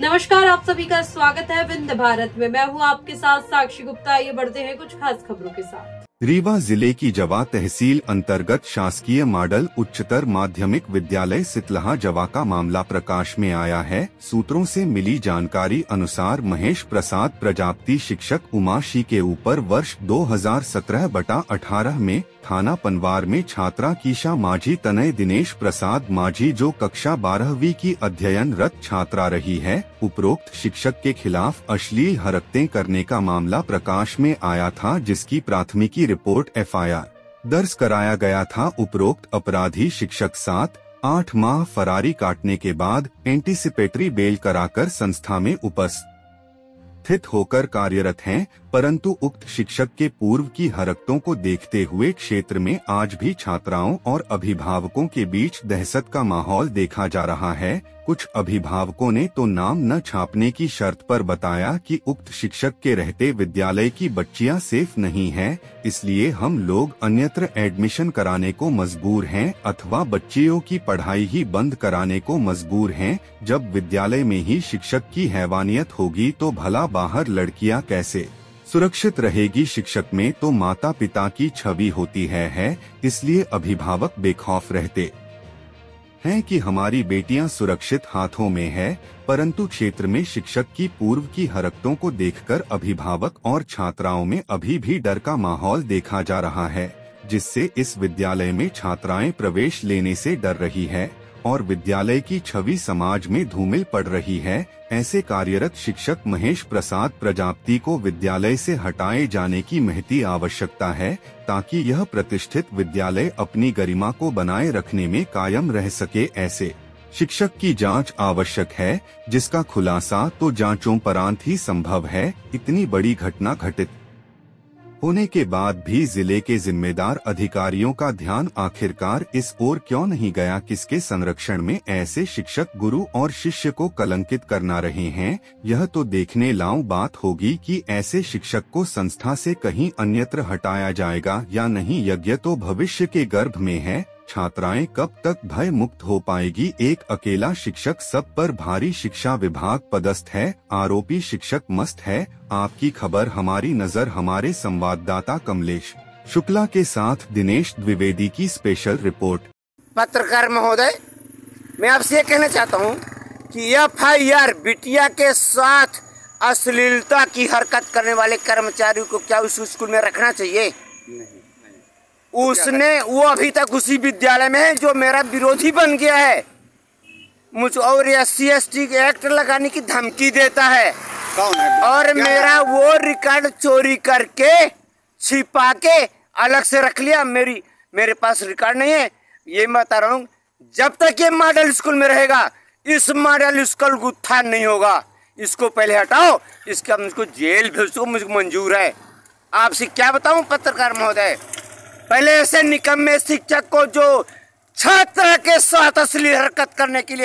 नमस्कार, आप सभी का स्वागत है विंध्य भारत में। मैं हूँ आपके साथ साक्षी गुप्ता। ये बढ़ते हैं कुछ खास खबरों के साथ। रीवा ज़िले की जवा तहसील अंतर्गत शासकीय मॉडल उच्चतर माध्यमिक विद्यालय सितलहा जवा का मामला प्रकाश में आया है। सूत्रों से मिली जानकारी अनुसार महेश प्रसाद प्रजापति शिक्षक उमाशी के ऊपर वर्ष 2017 बटा 18 में थाना पनवार में छात्रा कीशा माझी, तनय दिनेश प्रसाद माझी जो कक्षा बारहवीं की अध्ययनरत छात्रा रही है, उपरोक्त शिक्षक के खिलाफ अश्लील हरकतें करने का मामला प्रकाश में आया था, जिसकी प्राथमिकी रिपोर्ट एफआईआर दर्ज कराया गया था। उपरोक्त अपराधी शिक्षक सात, आठ माह फरारी काटने के बाद एंटीसिपेटरी बेल कराकर संस्था में उपस्थित होकर कार्यरत हैं। परंतु उक्त शिक्षक के पूर्व की हरकतों को देखते हुए क्षेत्र में आज भी छात्राओं और अभिभावकों के बीच दहशत का माहौल देखा जा रहा है। कुछ अभिभावकों ने तो नाम न छापने की शर्त पर बताया कि उक्त शिक्षक के रहते विद्यालय की बच्चियाँ सेफ़ नहीं हैं, इसलिए हम लोग अन्यत्र एडमिशन कराने को मजबूर हैं अथवा बच्चियों की पढ़ाई ही बंद कराने को मजबूर हैं। जब विद्यालय में ही शिक्षक की हैवानियत होगी तो भला बाहर लड़कियाँ कैसे? सुरक्षित रहेगी शिक्षक में तो माता पिता की छवि होती है, है इसलिए अभिभावक बेखौफ रहते। हैं कि हमारी बेटियाँ सुरक्षित हाथों में है परंतु क्षेत्र में शिक्षक की पूर्व की हरकतों को देखकर अभिभावक और छात्राओं में अभी भी डर का माहौल देखा जा रहा है जिससे इस विद्यालय में छात्राएँ प्रवेश लेने से डर रही है। और विद्यालय की छवि समाज में धूमिल पड़ रही है, ऐसे कार्यरत शिक्षक महेश प्रसाद प्रजापति को विद्यालय से हटाए जाने की महती आवश्यकता है, ताकि यह प्रतिष्ठित विद्यालय अपनी गरिमा को बनाए रखने में कायम रह सके ऐसे। शिक्षक की जाँच आवश्यक है, जिसका खुलासा तो जांचों परांत ही संभव है, इतनी बड़ी घटना घटित। होने के बाद भी ज़िले के जिम्मेदार अधिकारियों का ध्यान आखिरकार इस ओर क्यों नहीं गया? किसके संरक्षण में ऐसे शिक्षक, गुरु और शिष्य को कलंकित करना रहे हैं? यह तो देखने लाओ बात होगी कि ऐसे शिक्षक को संस्था से कहीं अन्यत्र हटाया जाएगा या नहीं? यज्ञ तो भविष्य के गर्भ में है। छात्राएँ कब तक भय मुक्त हो पाएगी? एक अकेला शिक्षक सब पर भारी शिक्षा विभाग पदस्थ है आरोपी शिक्षक मस्त है। आपकी खबर हमारी नज़र हमारे संवाददाता कमलेश। शुक्ला के साथ दिनेश द्विवेदी की स्पेशल रिपोर्ट पत्रकार महोदय मैं आपसे ये कहना चाहता हूँ कि एफ़ आई आर बिटिया के साथ अश्लीलता की हरकत करने वाले कर्मचारियों को क्या उस स्कूल में रखना चाहिए? नहीं। उसने वो अभी तक उसी विद्यालय में है जो मेरा विरोधी बन गया है। मुझ और S C S T act लगाने की धमकी देता है। कौन है? और मेरा वो रिकॉर्ड चोरी करके छिपा के अलग से रख लिया। मेरी मेरे पास रिकॉर्ड नहीं है। ये मैं बता रहा हूँ जब तक ये मॉडल स्कूल में रहेगा इस मॉडल स्कूल का उत्थान नहीं होगा। इसको पहले हटाओ इसका मुझको जेल भेजो मुझको मंजूर है। आपसे क्या बताऊँ पत्रकार महोदय? पहले ऐसे निकम्मे शिक्षक को जो छात्र के साथ असली हरकत करने के लिए